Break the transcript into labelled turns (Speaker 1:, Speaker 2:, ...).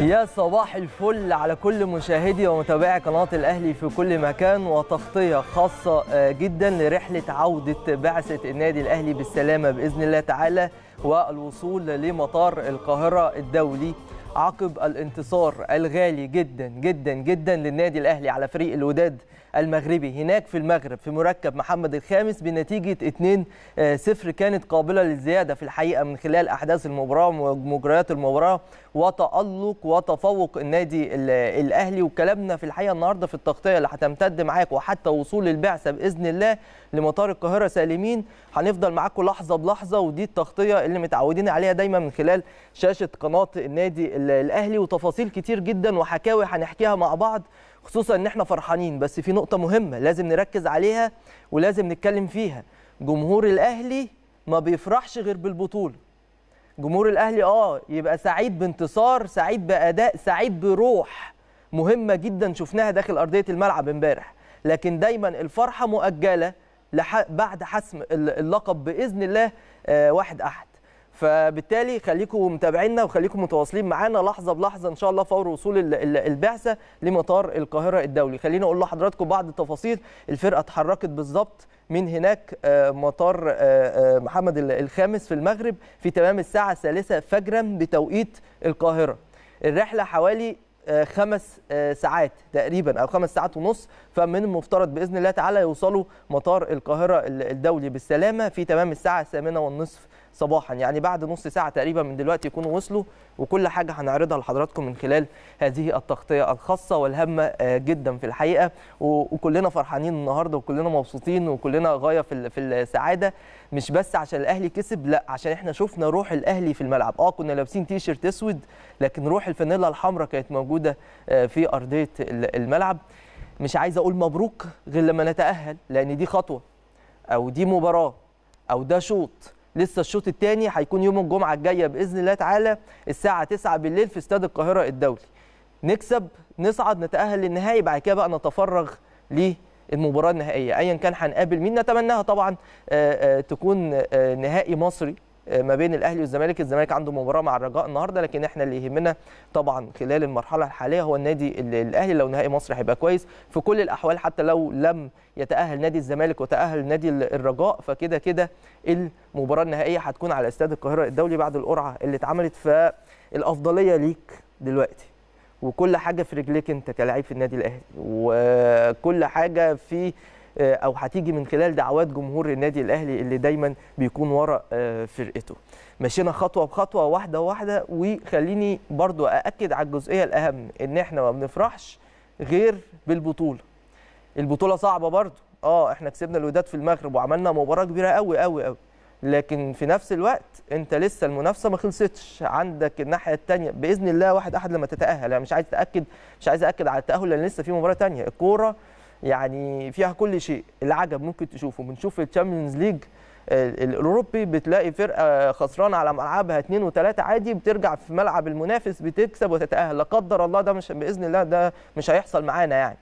Speaker 1: يا صباح الفل على كل مشاهدي ومتابعي قناة الأهلي في كل مكان وتغطية خاصة جدا لرحلة عودة بعثة النادي الأهلي بالسلامة بإذن الله تعالى والوصول لمطار القاهرة الدولي. عقب الانتصار الغالي جدا جدا جدا للنادي الأهلي على فريق الوداد المغربي. هناك في المغرب في مركب محمد الخامس بنتيجة 2-0 كانت قابلة للزيادة في الحقيقة من خلال أحداث المباراة ومجريات المباراة وتألق وتفوق النادي الأهلي. وكلامنا في الحقيقة النهاردة في التغطية اللي هتمتد معاك وحتى وصول البعثة بإذن الله لمطار القاهرة سالمين هنفضل معاكم لحظة بلحظة. ودي التغطية اللي متعودين عليها دايما من خلال شاشة قناة النادي الأهلي. وتفاصيل كتير جدا وحكاوي هنحكيها مع بعض. خصوصا إن إحنا فرحانين بس في نقطة مهمة لازم نركز عليها ولازم نتكلم فيها. جمهور الأهلي ما بيفرحش غير بالبطولة. جمهور الأهلي آه يبقى سعيد بانتصار سعيد بأداء سعيد بروح مهمة جدا شفناها داخل أرضية الملعب امبارح. لكن دايما الفرحة مؤجلة بعد حسم اللقب بإذن الله واحد أحد. فبالتالي خليكم متابعينا وخليكم متواصلين معانا لحظة بلحظة إن شاء الله فور وصول البعثة لمطار القاهرة الدولي. خليني أقول لحضراتكم بعض التفاصيل. الفرقة اتحركت بالظبط من هناك مطار محمد الخامس في المغرب في تمام الساعة الثالثة فجرا بتوقيت القاهرة. الرحلة حوالي خمس ساعات تقريبا أو خمس ساعات ونص فمن المفترض بإذن الله تعالى يوصلوا مطار القاهرة الدولي بالسلامة في تمام الساعة الثامنة والنصف صباحا. يعني بعد نص ساعة تقريبا من دلوقتي يكونوا وصلوا وكل حاجة هنعرضها لحضراتكم من خلال هذه التغطية الخاصة والهامة جدا في الحقيقة. وكلنا فرحانين النهارده وكلنا مبسوطين وكلنا غاية في في السعادة. مش بس عشان الأهلي كسب لأ عشان إحنا شفنا روح الأهلي في الملعب. آه كنا لابسين تي شيرت أسود لكن روح الفانيلا الحمراء كانت موجودة في أرضية الملعب. مش عايز أقول مبروك غير لما نتأهل لأن دي خطوة أو دي مباراة أو ده شوط. لسه الشوط الثاني هيكون يوم الجمعة الجاية بإذن الله تعالى الساعة 9 بالليل في استاد القاهرة الدولي. نكسب نصعد نتأهل للنهائي بعد كده بقى نتفرغ للمباراة النهائية. ايا كان هنقابل مين؟ نتمناها طبعا تكون نهائي مصري. ما بين الأهلي والزمالك. الزمالك عنده مباراة مع الرجاء النهارده لكن إحنا اللي يهمنا طبعا خلال المرحلة الحالية هو النادي الأهلي. لو نهائي مصر هيبقى كويس في كل الأحوال حتى لو لم يتأهل نادي الزمالك وتأهل نادي الرجاء فكده كده المباراة النهائية هتكون على استاد القاهرة الدولي بعد القرعة اللي اتعملت. فالأفضلية ليك دلوقتي وكل حاجة في رجليك أنت كلاعب في النادي الأهلي وكل حاجة في أو هتيجي من خلال دعوات جمهور النادي الأهلي اللي دايما بيكون ورا فرقته. مشينا خطوة بخطوة واحدة واحدة وخليني برضو أأكد على الجزئية الأهم إن إحنا ما بنفرحش غير بالبطولة. البطولة صعبة برضو. آه إحنا كسبنا الوداد في المغرب وعملنا مباراة كبيرة قوي قوي قوي لكن في نفس الوقت أنت لسه المنافسة ما خلصتش. عندك الناحية الثانية بإذن الله واحد أحد لما تتأهل. يعني مش عايز أتأكد مش عايز اكد على التأهل لأن لسه في مباراة ثانية الكورة يعني فيها كل شيء. العجب ممكن تشوفه. بنشوف ال Champions League الأوروبي بتلاقي فرقة خسرانة على ملعبها اثنين وثلاثه عادي بترجع في ملعب المنافس بتكسب وتتأهل. لا قدر الله ده مش بإذن الله ده مش هيحصل معانا يعني.